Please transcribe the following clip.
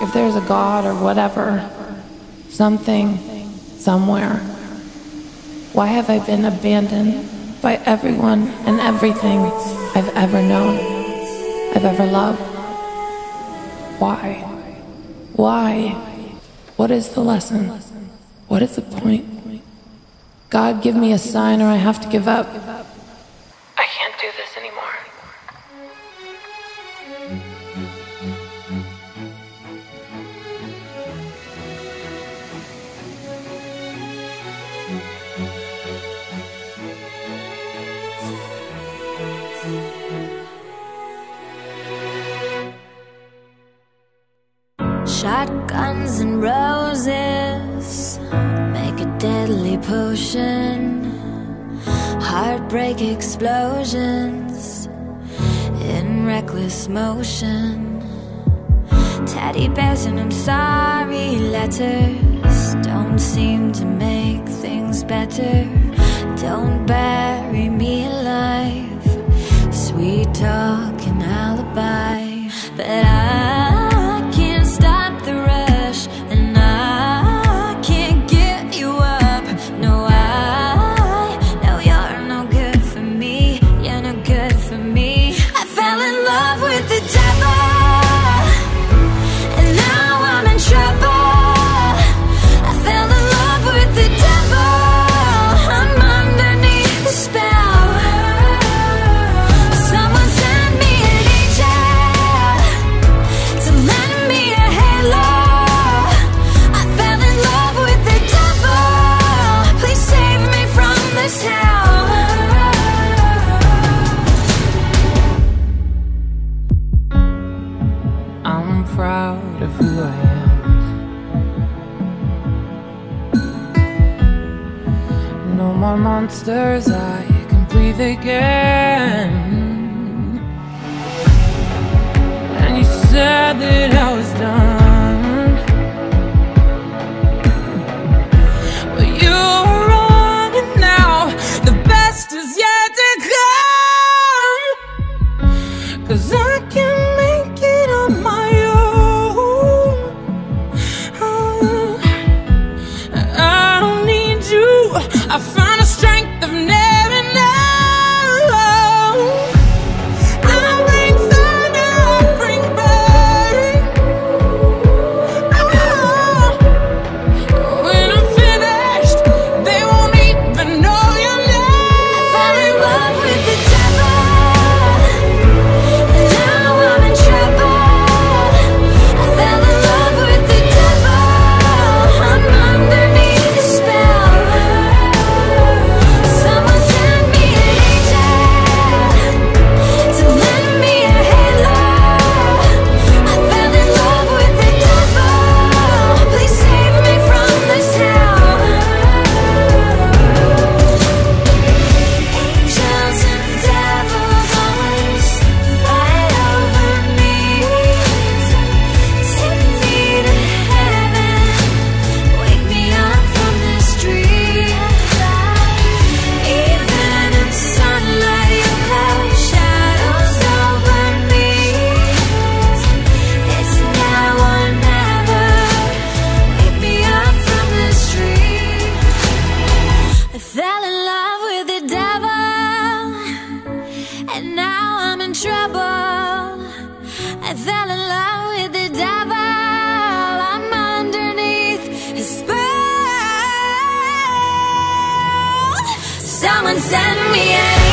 if there's a God or whatever, something, somewhere, why have I been abandoned by everyone and everything I've ever known, I've ever loved? Why? Why? What is the lesson? What is the point? God, give me a sign or I have to give up. Shotguns and roses make a deadly potion. Heartbreak explosions in reckless motion. Teddy bears and I'm sorry letters don't seem to make things better. Don't bury me alive, sweet talk. more monsters I can breathe again. And you said that I was done. send me an